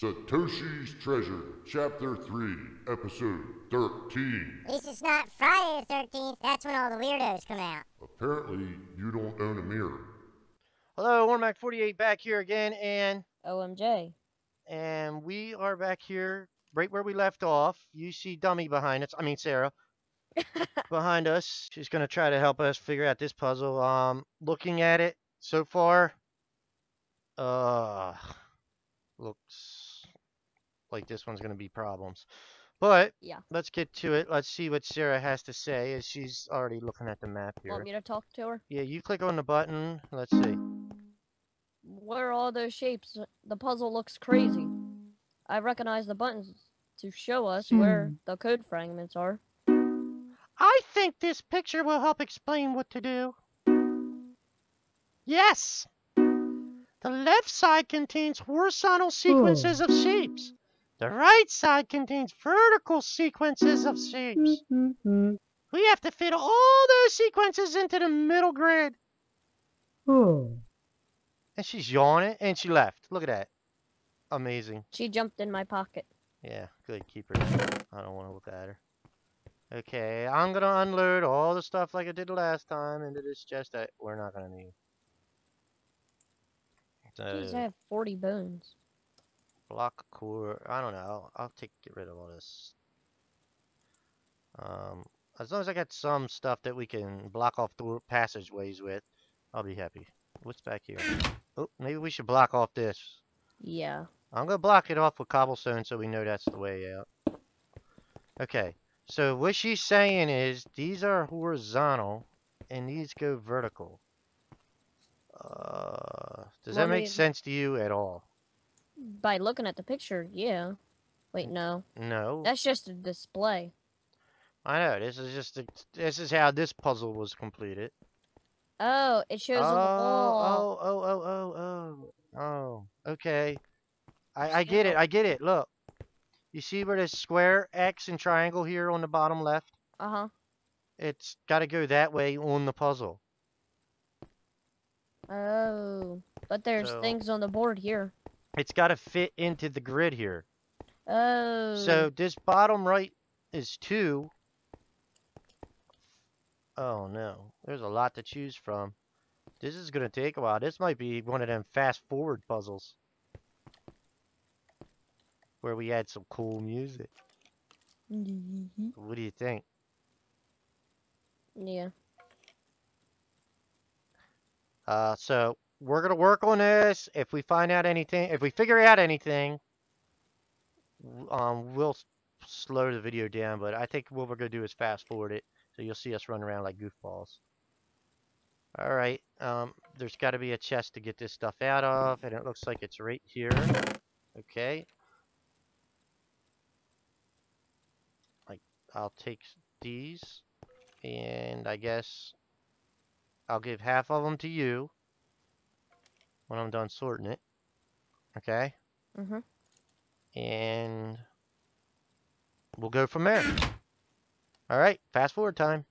Satoshi's Treasure, Chapter 3, Episode 13. At least it's not Friday the 13th. That's when all the weirdos come out. Apparently, you don't own a mirror. Hello, Oramac48 back here again, and OMJ. and we are back here right where we left off. You see Dummy behind us. I mean Sarah behind us. She's gonna try to help us figure out this puzzle. Um, looking at it so far, uh, looks like this one's gonna be problems. But Yeah. let's get to it. Let's see what Sarah has to say as she's already looking at the map here. Want me to talk to her? Yeah, you click on the button. Let's see. What are all those shapes? The puzzle looks crazy. I recognize the buttons to show us where hmm. the code fragments are. I think this picture will help explain what to do. Yes! The left side contains horizontal oh. sequences of shapes. The right side contains vertical sequences of shapes. Mm-hmm. We have to fit all those sequences into the middle grid. And she's yawning and she left. Look at that. Amazing. She jumped in my pocket. Yeah, good. Keep her. I don't want to look at her. Okay, I'm gonna unload all the stuff like I did the last time into this chest that we're not gonna need. Jeez, So, I have 40 bones. Block core. I don't know. I'll, I'll take get rid of all this. Um, as long as I got some stuff that we can block off the passageways with, I'll be happy. What's back here? Oh, maybe we should block off this. Yeah. I'm gonna block it off with cobblestone so we know that's the way out. Okay, so what she's saying is these are horizontal and these go vertical. Uh, does that Want make me- sense to you at all? By looking at the picture, yeah. Wait, no. No. That's just a display. I know. This is just a, this is how this puzzle was completed. Oh, it shows oh, on the wall. oh, oh, oh, oh, oh, oh. Okay. I I get it. I get it. Look. You see where there's square, X, and triangle here on the bottom left? Uh-huh. It's got to go that way on the puzzle. Oh. But there's So- things on the board here. It's got to fit into the grid here. Oh. So this bottom right is two. Oh no, there's a lot to choose from. This is gonna take a while. This might be one of them fast forward puzzles. Where we add some cool music. What do you think? Yeah. Uh, so we're gonna work on this. If we find out anything, if we figure out anything, um, we'll slow the video down. But I think what we're gonna do is fast forward it, so you'll see us run around like goofballs. All right. Um, there's got to be a chest to get this stuff out of, and it looks like it's right here. Okay. Like, I'll take these, and I guess I'll give half of them to you when I'm done sorting it. Okay? Mm-hmm. And we'll go from there. All right, fast forward time.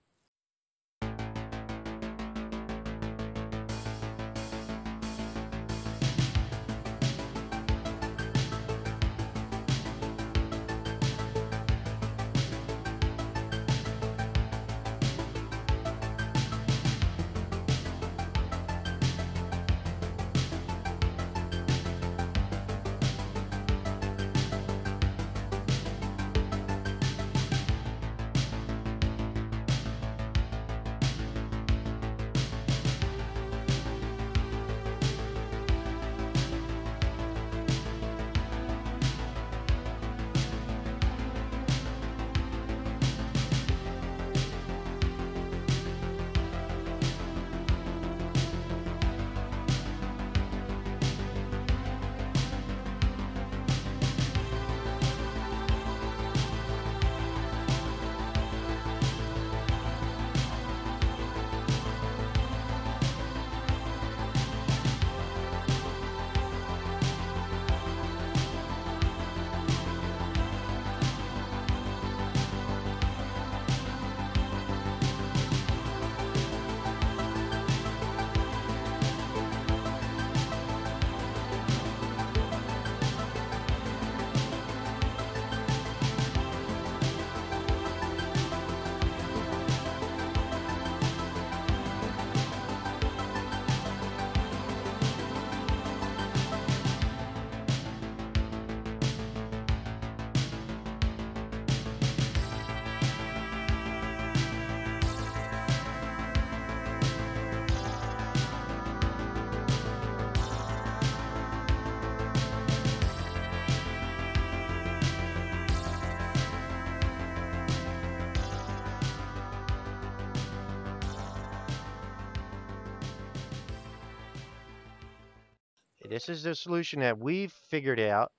This is the solution that we've figured out.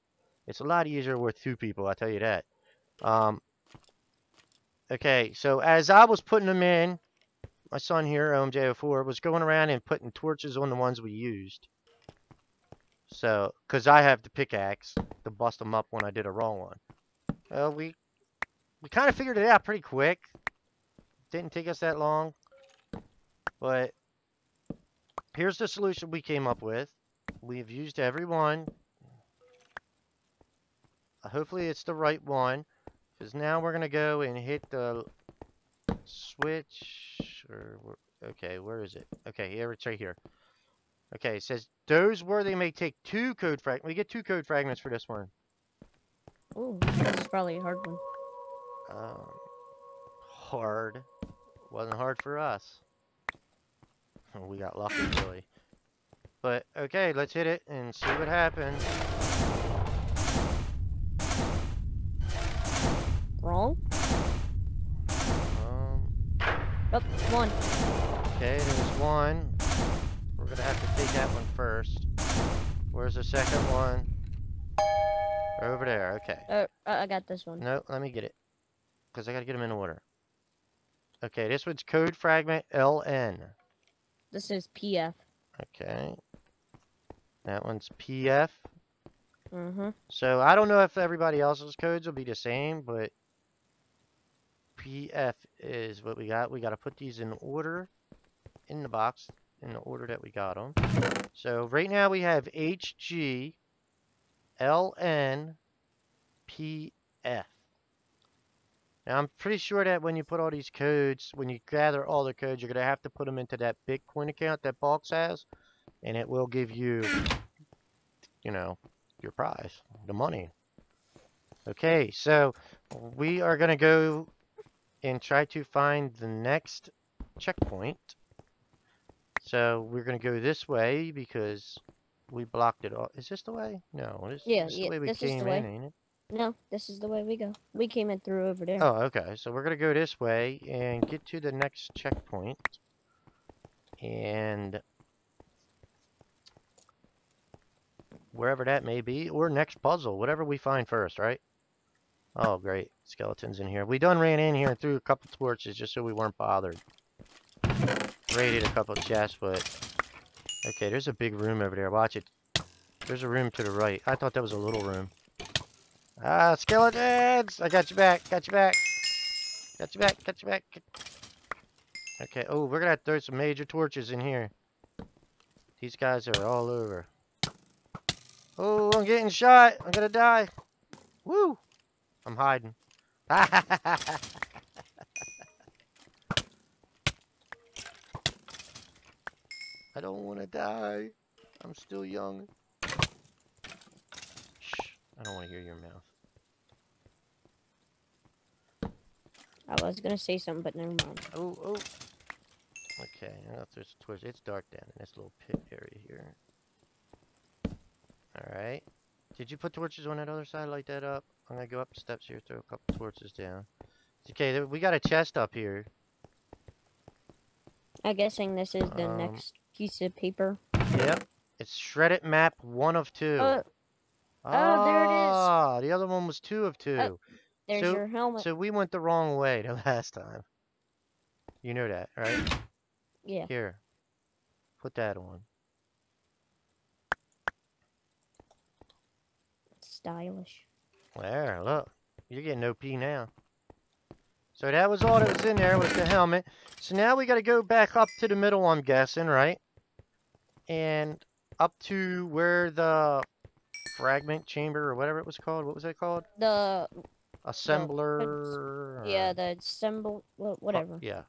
It's a lot easier with two people, I tell you that. Um, okay, so as I was putting them in, my son here, OMJ04, was going around and putting torches on the ones we used. So, because I have the pickaxe to bust them up when I did a wrong one. Well, we we kind of figured it out pretty quick. Didn't take us that long. But here's the solution we came up with. We've used every one. Uh, Hopefully it's the right one. Because now we're going to go and hit the switch. Or Okay, where is it? Okay, here it's right here. Okay, it says those where they may take two code fragments. We get two code fragments for this one. Ooh, this is probably a hard one. Um, hard. Wasn't hard for us. We got lucky, really. But, okay, let's hit it and see what happens. Wrong? Um, Oh, one. okay, there's one. We're gonna have to take that one first. Where's the second one? Over there, okay. Uh, I I got this one. No, let me get it. Because I gotta get them in order. Okay, this one's code fragment LN. This is PF. Okay. That one's PF. Mm-hmm. So I don't know if everybody else's codes will be the same, but PF is what we got. We got to put these in order in the box in the order that we got them. So right now we have HG, LN, PF. Now I'm pretty sure that when you put all these codes, when you gather all the codes, you're going to have to put them into that Bitcoin account that box has, and it will give you, you know, your prize, the money. Okay, so we are going to go and try to find the next checkpoint. So we're going to go this way because we blocked it off. Is this the way? No, this, Yeah, this is yeah, the way we this is the came way. in, ain't it? No, this is the way we go. We came in through over there. Oh, okay. So we're going to go this way and get to the next checkpoint. And wherever that may be, or next puzzle, whatever we find first, right? Oh, great. Skeletons in here. We done ran in here and threw a couple torches just so we weren't bothered. Raided a couple chests, but... Okay, there's a big room over there. Watch it. There's a room to the right. I thought that was a little room. Ah, skeletons! I got you back. Got you back. Got you back. Got you back. Okay. Oh, we're gonna throw some major torches in here. These guys are all over. Oh, I'm getting shot. I'm gonna die. Woo! I'm hiding. I don't want to die. I'm still young. Shh. I don't want to hear your mouth. I was gonna say something, but never mind. Oh, oh. Okay, I know if there's towards it's dark down in this little pit area here. Alright. Did you put torches on that other side? Light that up. I'm gonna go up the steps here, throw a couple torches down. Okay, we got a chest up here. I'm guessing this is the Um, next piece of paper. Yep. It's shredded map one of two. Uh, oh, there it is. Ah, the other one was two of two. there's so- your helmet. so we went the wrong way the last time. You know that, right? yeah. Here. Put that on. Stylish. There, look. You're getting OP now. So that was all that was in there was the helmet. So now we got to go back up to the middle, I'm guessing, right? And up to where the fragment chamber or whatever it was called. What was that called? The Assembler. yeah, the wha- whatever. Yeah.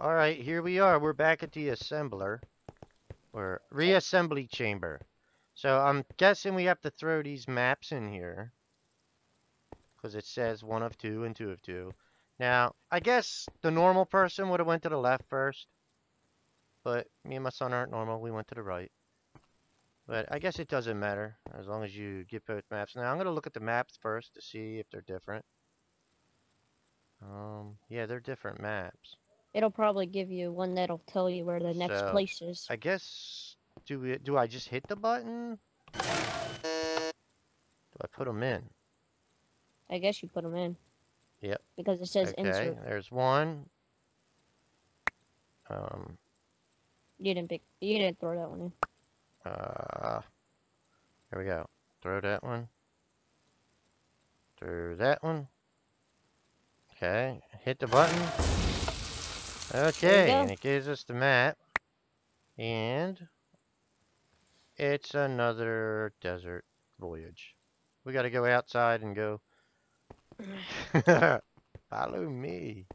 All right, here we are. We're back at the assembler or reassembly chamber. So I'm guessing we have to throw these maps in here. because it says one of two and two of two. Now, I guess the normal person would have went to the left first, but me and my son aren't normal. We went to the right. But I guess it doesn't matter as long as you get both maps. Now I'm gonna look at the maps first to see if they're different. Um, yeah, they're different maps. It'll probably give you one that'll tell you where the next So, place is. I guess do we do I just hit the button? Do I put them in? I guess you put them in. Yep. Because it says okay, insert. there's one. Um, You didn't pick. You didn't throw that one in. uh, here we go. Throw that one. Throw that one. Okay, hit the button. Okay, and it gives us the map. And it's another desert voyage. We gotta go outside and go. Follow me.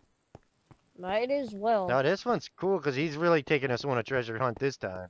Might as well. Now this one's cool because he's really taking us on a treasure hunt this time.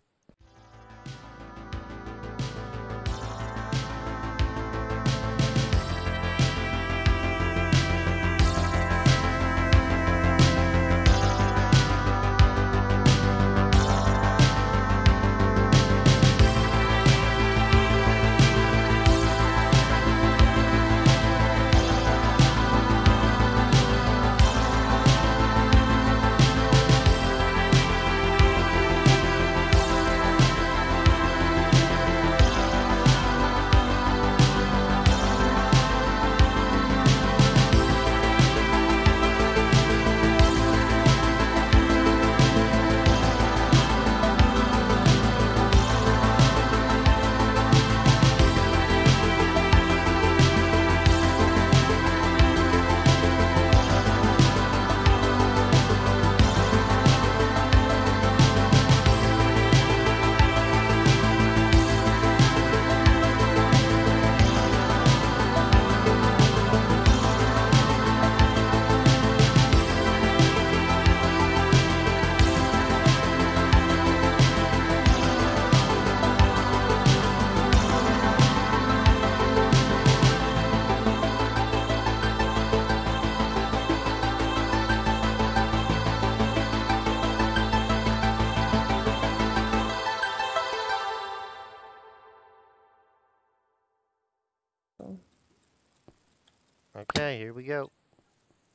Okay, here we go.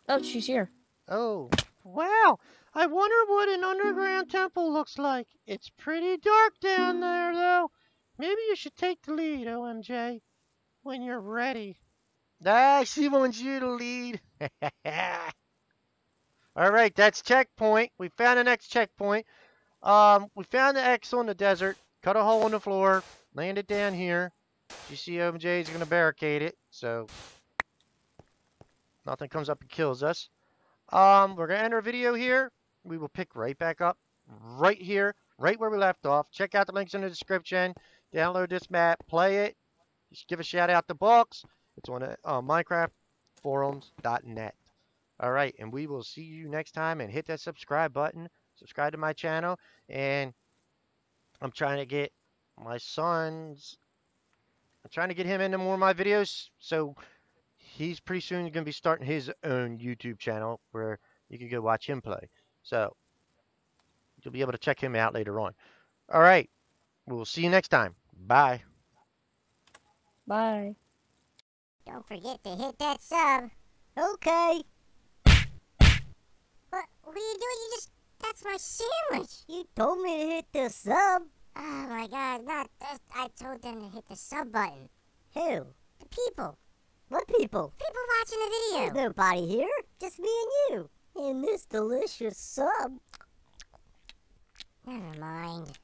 Oh, she's here. Oh, wow! I wonder what an underground temple looks like. It's pretty dark down there, though. Maybe you should take the lead, OMJ, when you're ready. Ah, she wants you to lead. All right, that's checkpoint. We found the next checkpoint. Um, we found the X on the desert. Cut a hole in the floor. Landed down here. You see OMJ is going to barricade it, so nothing comes up and kills us. Um, we're gonna end our video here. We will pick right back up, right here, right where we left off. Check out the links in the description. Download this map, play it. Just give a shout out to Books. It's on uh, MinecraftForums.net. All right, and we will see you next time. And hit that subscribe button. Subscribe to my channel. And I'm trying to get my son's. I'm trying to get him into more of my videos. So he's pretty soon going to be starting his own YouTube channel where you can go watch him play. So you'll be able to check him out later on. All right. We'll see you next time. Bye. Bye. Don't forget to hit that sub. Okay. What? What are you doing? You just. That's my sandwich. You told me to hit the sub. Oh my god, not that. I told them to hit the sub button. Who? The people. What people? People watching the video. There's nobody here. Just me and you. And this delicious sub. Never mind.